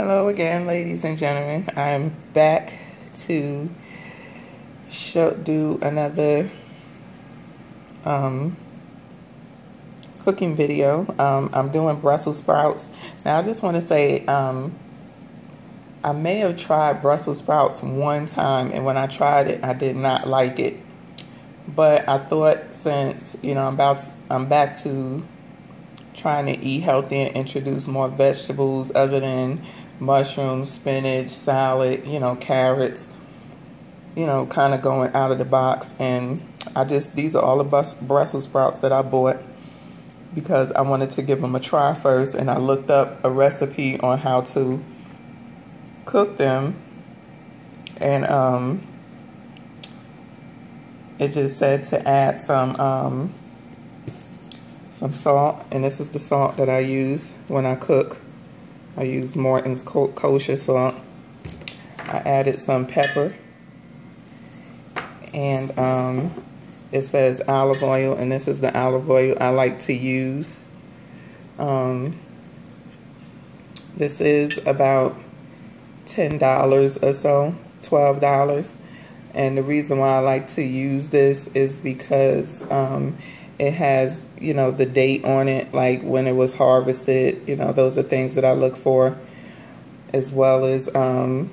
Hello again, ladies and gentlemen. I'm back to show, do another um, cooking video. Um, I'm doing Brussels sprouts. Now, I just want to say um, I may have tried Brussels sprouts one time, and when I tried it, I did not like it. But I thought since you know I'm about I'm back to trying to eat healthy and introduce more vegetables other than mushrooms, spinach, salad, you know, carrots, you know, kind of going out of the box. And I just, these are all the Brussels sprouts that I bought because I wanted to give them a try first. And I looked up a recipe on how to cook them. And um, it just said to add some um, some salt, and this is the salt that I use when I cook. I use Morton's kosher salt. I added some pepper, and um, it says olive oil, and this is the olive oil I like to use. Um, this is about $10 or so, $12. And the reason why I like to use this is because um, it has, you know, the date on it, like when it was harvested. You know, those are things that I look for, as well as um,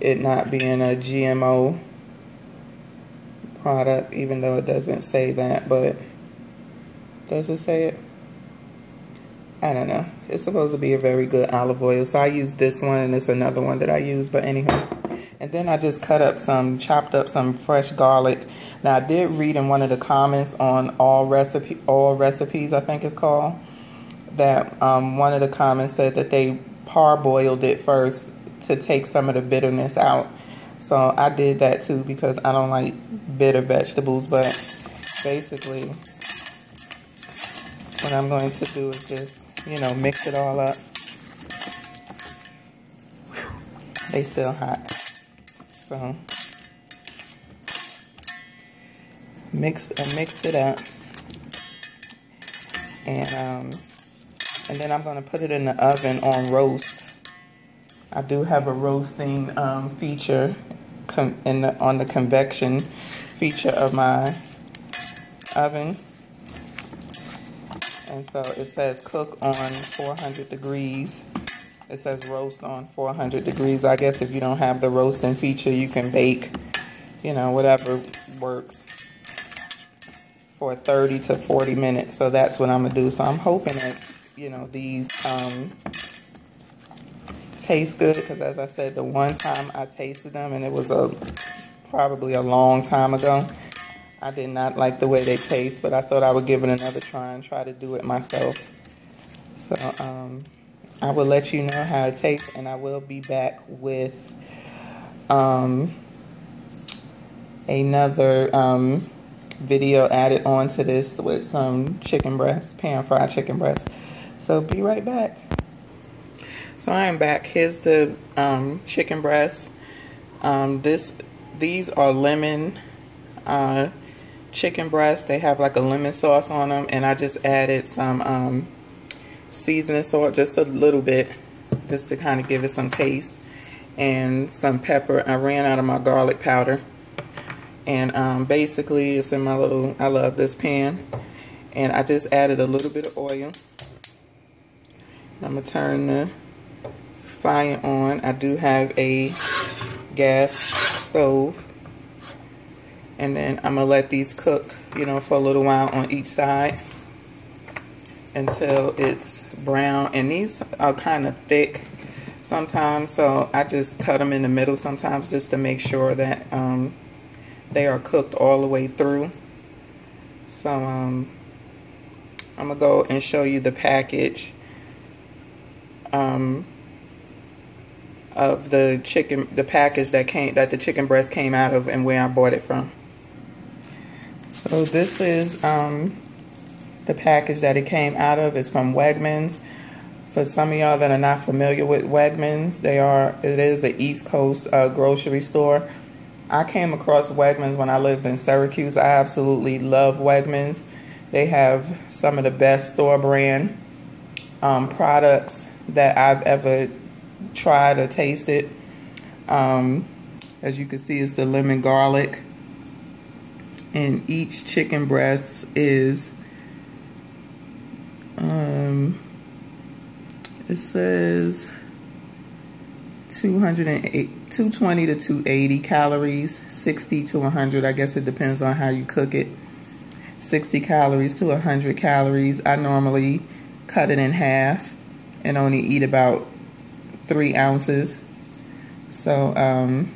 it not being a GMO product, even though it doesn't say that, but does it say it? I don't know. It's supposed to be a very good olive oil. So I use this one and it's another one that I use. But anyhow. And then I just cut up some, chopped up some fresh garlic. Now I did read in one of the comments on all recipe, all recipes, I think it's called, that um, one of the comments said that they parboiled it first to take some of the bitterness out. So I did that too because I don't like bitter vegetables. But basically, what I'm going to do is just, you know, mix it all up. They still hot. So mix and mix it up. And um, and then I'm going to put it in the oven on roast. I do have a roasting um, feature in the, on the convection feature of my oven. And so it says cook on 400 degrees it says roast on 400 degrees. I guess if you don't have the roasting feature, you can bake, you know, whatever works for 30 to 40 minutes. So that's what I'm going to do. So I'm hoping that, you know, these um, taste good. Because as I said, the one time I tasted them, and it was a probably a long time ago, I did not like the way they taste. But I thought I would give it another try and try to do it myself. So, um, I will let you know how it tastes, and I will be back with um, another um, video added on to this with some chicken breast, pan fried chicken breast. So be right back. So I am back. Here's the um, chicken breast. Um, this, these are lemon uh, chicken breasts. They have like a lemon sauce on them, and I just added some um, seasoning salt just a little bit just to kind of give it some taste and some pepper. I ran out of my garlic powder and um, basically it's in my little, I love this pan and I just added a little bit of oil. I'm going to turn the fire on. I do have a gas stove and then I'm going to let these cook, you know, for a little while on each side until it's brown. And these are kind of thick sometimes, so I just cut them in the middle sometimes just to make sure that um, they are cooked all the way through. So um, I'm to go and show you the package um, of the chicken, the package that came, that the chicken breast came out of and where I bought it from. So this is um, the package that it came out of is from Wegmans. For some of y'all that are not familiar with Wegmans, they are it is an East Coast uh, grocery store. I came across Wegmans when I lived in Syracuse. I absolutely love Wegmans. They have some of the best store brand um, products that I've ever tried or tasted. Um, as you can see, it's the lemon garlic. And each chicken breast is, it says 208, 220 to 280 calories, 60 to 100. I guess it depends on how you cook it. 60 calories to 100 calories. I normally cut it in half and only eat about three ounces. So, um,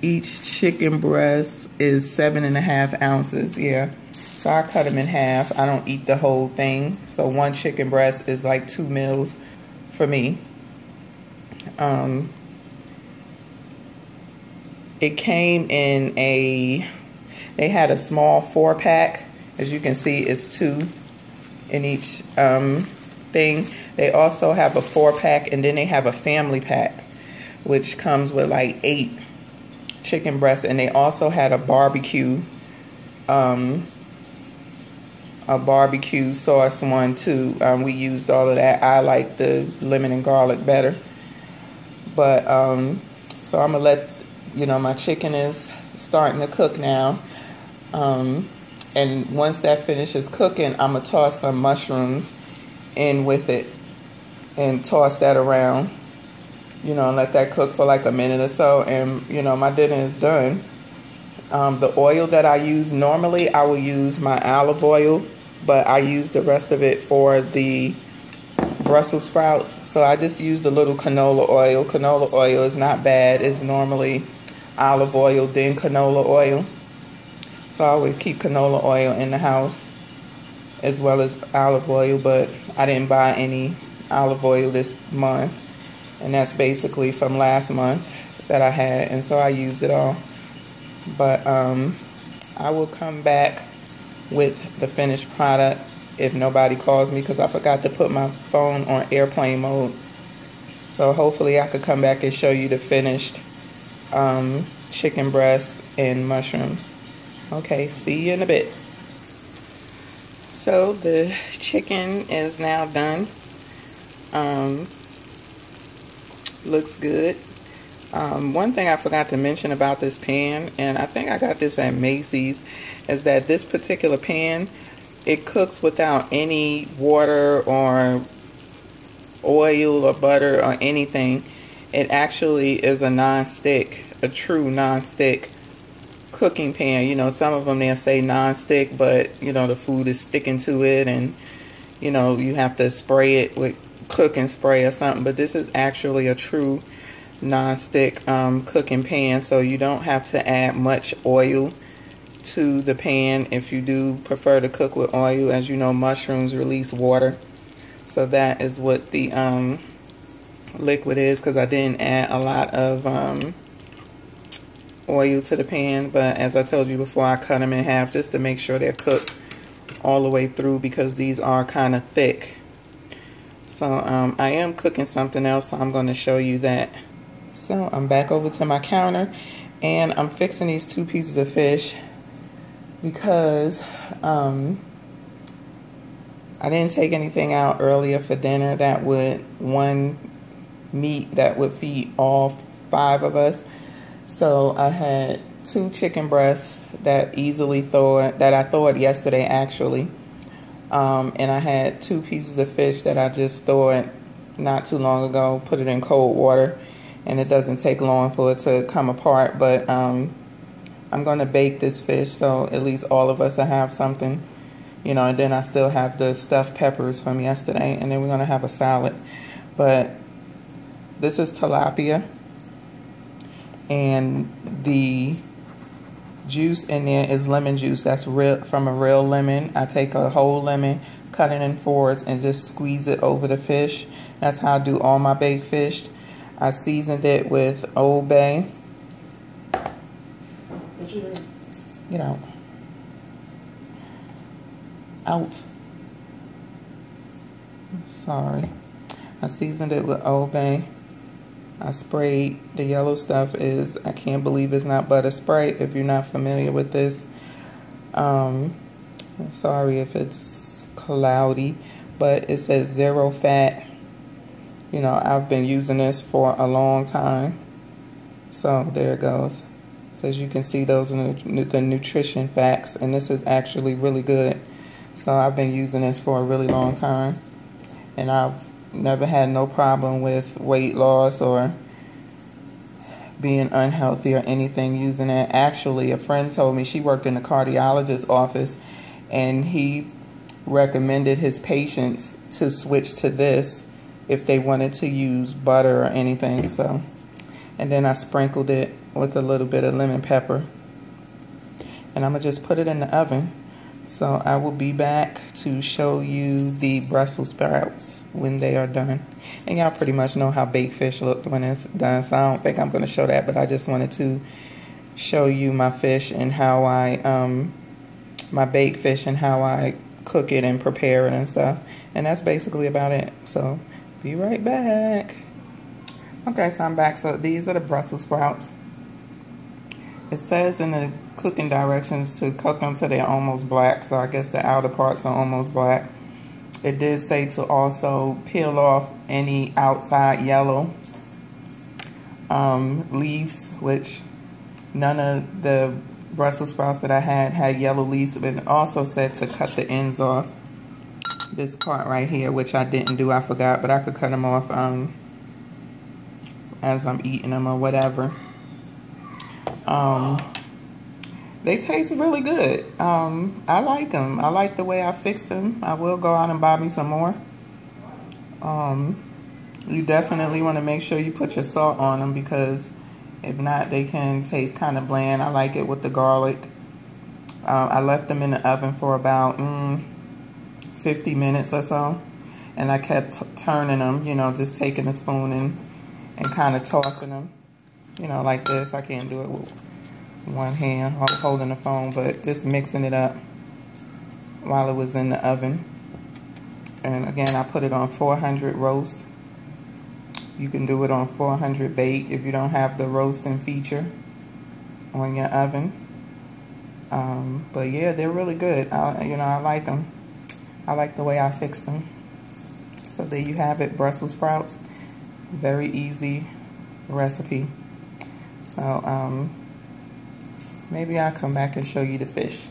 each chicken breast is seven and a half ounces. Yeah. So I cut them in half. I don't eat the whole thing. So one chicken breast is like two meals for me. Um, it came in a, they had a small four pack. As you can see, it's two in each um, thing. They also have a four pack and then they have a family pack, which comes with like eight chicken breasts. And they also had a barbecue, um, a barbecue sauce one too. Um, we used all of that. I like the lemon and garlic better. But, um, so I'm to let, you know, my chicken is starting to cook now. Um, and once that finishes cooking, I'm to toss some mushrooms in with it and toss that around, you know, and let that cook for like a minute or so. And, you know, my dinner is done. Um, the oil that I use normally, I will use my olive oil, but I use the rest of it for the Brussels sprouts. So I just use the little canola oil. Canola oil is not bad. It's normally olive oil, then canola oil. So I always keep canola oil in the house as well as olive oil, but I didn't buy any olive oil this month. And that's basically from last month that I had, and so I used it all. But um, I will come back with the finished product if nobody calls me because I forgot to put my phone on airplane mode. So hopefully I could come back and show you the finished um, chicken breast and mushrooms. Okay, see you in a bit. So the chicken is now done. Um, looks good. Um, one thing I forgot to mention about this pan, and I think I got this at Macy's, is that this particular pan, it cooks without any water or oil or butter or anything. It actually is a non-stick, a true non-stick cooking pan. You know, some of them they'll say non-stick, but you know the food is sticking to it, and you know you have to spray it with cooking spray or something. But this is actually a true non-stick um, cooking pan, so you don't have to add much oil to the pan if you do prefer to cook with oil. As you know, mushrooms release water, so that is what the um, liquid is. Because I didn't add a lot of um, oil to the pan, but as I told you before, I cut them in half just to make sure they're cooked all the way through because these are kind of thick. So um, I am cooking something else, so I'm going to show you that. So I'm back over to my counter, and I'm fixing these two pieces of fish because um, I didn't take anything out earlier for dinner that would, one meat that would feed all five of us. So I had two chicken breasts that easily thawed, that I thawed yesterday actually. Um, and I had two pieces of fish that I just thawed not too long ago, put it in cold water. And it doesn't take long for it to come apart, but um, I'm going to bake this fish so at least all of us will have something. You know, and then I still have the stuffed peppers from yesterday, and then we're going to have a salad. But this is tilapia and the juice in there is lemon juice. That's real from a real lemon. I take a whole lemon, cut it in fours, and just squeeze it over the fish. That's how I do all my baked fish. I seasoned it with Old Bay. What you doing? Get out. Out. Sorry. I seasoned it with Old Bay. I sprayed the yellow stuff is I can't believe it's not butter spray if you're not familiar with this um, sorry if it's cloudy but it says zero fat. You know, I've been using this for a long time. So there it goes. So as you can see, those are the nutrition facts, and this is actually really good. So I've been using this for a really long time, and I've never had no problem with weight loss or being unhealthy or anything using it. Actually, a friend told me she worked in a cardiologist's office, and he recommended his patients to switch to this if they wanted to use butter or anything. So, and then I sprinkled it with a little bit of lemon pepper. And I'm going to just put it in the oven. So I will be back to show you the Brussels sprouts when they are done. And y'all pretty much know how baked fish looked when it's done. So I don't think I'm going to show that. But I just wanted to show you my fish and how I, um, my baked fish and how I cook it and prepare it and stuff. And that's basically about it. So be right back. Okay, so I'm back. So these are the Brussels sprouts. It says in the cooking directions to cook them till they're almost black. So I guess the outer parts are almost black. It did say to also peel off any outside yellow um, leaves, which none of the Brussels sprouts that I had had yellow leaves. But it also said to cut the ends off. This part right here, which I didn't do, I forgot, but I could cut them off um, as I'm eating them or whatever. Um, they taste really good. Um, I like them. I like the way I fixed them. I will go out and buy me some more. Um, you definitely want to make sure you put your salt on them because if not, they can taste kind of bland. I like it with the garlic. Uh, I left them in the oven for about mm, 50 minutes or so. And I kept turning them, you know, just taking a spoon and, and kind of tossing them you know, like this. I can't do it with one hand holding the phone, but just mixing it up while it was in the oven. And again, I put it on 400 roast. You can do it on 400 bake if you don't have the roasting feature on your oven. Um, but yeah, they're really good. I, you know, I like them. I like the way I fixed them. So there you have it, Brussels sprouts. Very easy recipe. So, um, maybe I'll come back and show you the fish.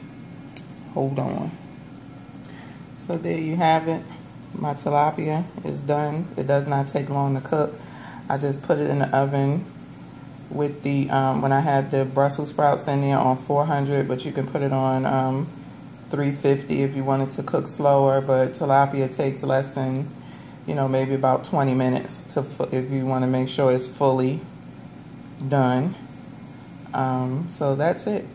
Hold on. So there you have it. My tilapia is done. It does not take long to cook. I just put it in the oven with the, um, when I had the Brussels sprouts in there on 400, but you can put it on um, 350 if you wanted to cook slower, but tilapia takes less than, you know, maybe about 20 minutes to if you want to make sure it's fully done. Um, so that's it.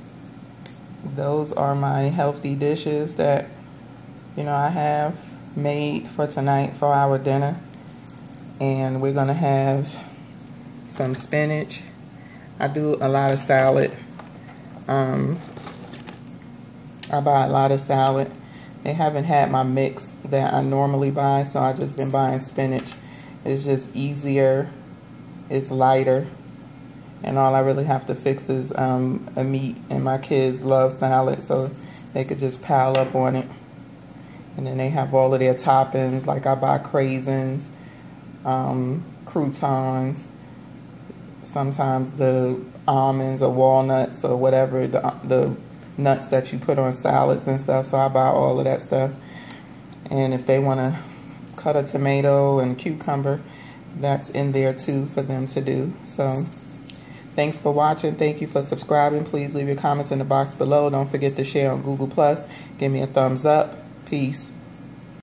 Those are my healthy dishes that, you know, I have made for tonight for our dinner. And we're going to have some spinach. I do a lot of salad. Um, I buy a lot of salad. They haven't had my mix that I normally buy, so I've just been buying spinach. It's just easier. It's lighter and all I really have to fix is um, a meat and my kids love salad so they could just pile up on it and then they have all of their toppings like I buy craisins um, croutons sometimes the almonds or walnuts or whatever the, the nuts that you put on salads and stuff so I buy all of that stuff and if they want to cut a tomato and cucumber that's in there too for them to do so Thanks for watching. Thank you for subscribing. Please leave your comments in the box below. Don't forget to share on Google+. Plus. Give me a thumbs up. Peace.